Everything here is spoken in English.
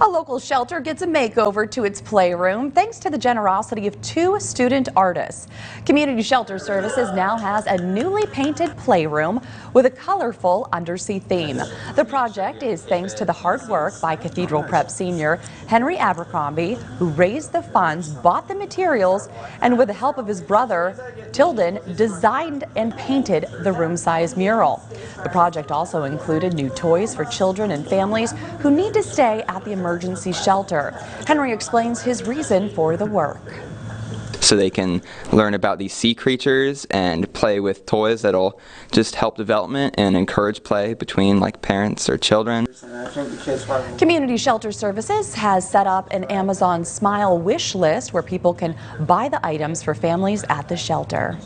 A local shelter gets a makeover to its playroom thanks to the generosity of two student artists. Community Shelter Services now has a newly painted playroom with a colorful undersea theme. The project is thanks to the hard work by Cathedral Prep senior Henry Abercrombie, who raised the funds, bought the materials, and with the help of his brother, Tilden, designed and painted the room-sized mural. The project also included new toys for children and families who need to stay at the emergency shelter. Henry explains his reason for the work. So they can learn about these sea creatures and play with toys that'll just help development and encourage play between like parents or children. Community Shelter Services has set up an Amazon Smile wish list where people can buy the items for families at the shelter.